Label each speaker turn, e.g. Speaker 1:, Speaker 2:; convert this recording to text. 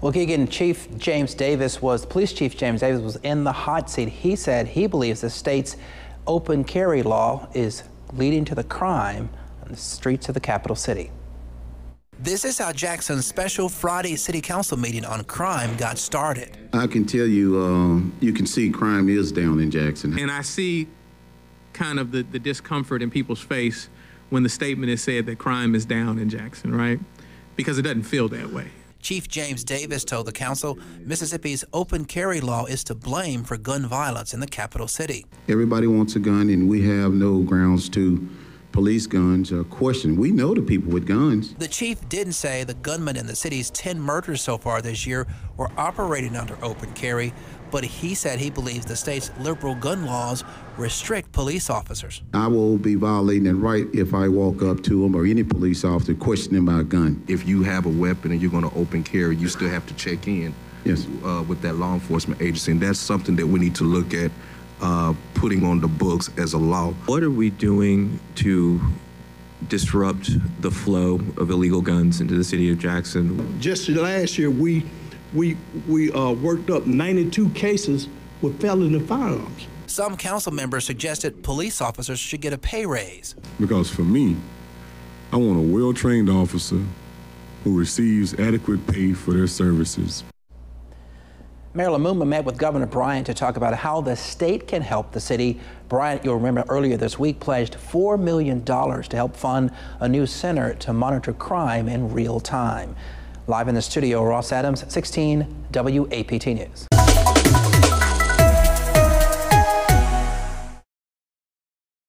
Speaker 1: Well, Keegan, Chief James Davis was, Police Chief James Davis was in the hot seat. He said he believes the state's open carry law is leading to the crime on the streets of the capital city. This is how Jackson's special Friday City Council meeting on crime got started.
Speaker 2: I can tell you, uh, you can see crime is down in Jackson.
Speaker 3: And I see kind of the, the discomfort in people's face when the statement is said that crime is down in Jackson, right? Because it doesn't feel that way.
Speaker 1: Chief James Davis told the council Mississippi's open carry law is to blame for gun violence in the capital city.
Speaker 2: Everybody wants a gun, and we have no grounds to police guns or question. We know the people with guns.
Speaker 1: The chief didn't say the gunmen in the city's 10 murders so far this year were operating under open carry, but he said he believes the state's liberal gun laws restrict police officers.
Speaker 2: I will be violating that right if I walk up to them or any police officer questioning my gun.
Speaker 4: If you have a weapon and you're going to open carry, you still have to check in
Speaker 2: yes.
Speaker 4: uh, with that law enforcement agency. And that's something that we need to look at uh, putting on the books as a law.
Speaker 5: What are we doing to disrupt the flow of illegal guns into the city of Jackson?
Speaker 6: Just last year, we we we uh, worked up 92 cases with felony firearms.
Speaker 1: Some council members suggested police officers should get a pay raise.
Speaker 7: Because for me, I want a well-trained officer who receives adequate pay for their services.
Speaker 1: Mayor Lumumba met with Governor Bryant to talk about how the state can help the city. Bryant, you'll remember earlier this week, pledged $4 million to help fund a new center to monitor crime in real time. Live in the studio, Ross Adams, 16 WAPT News.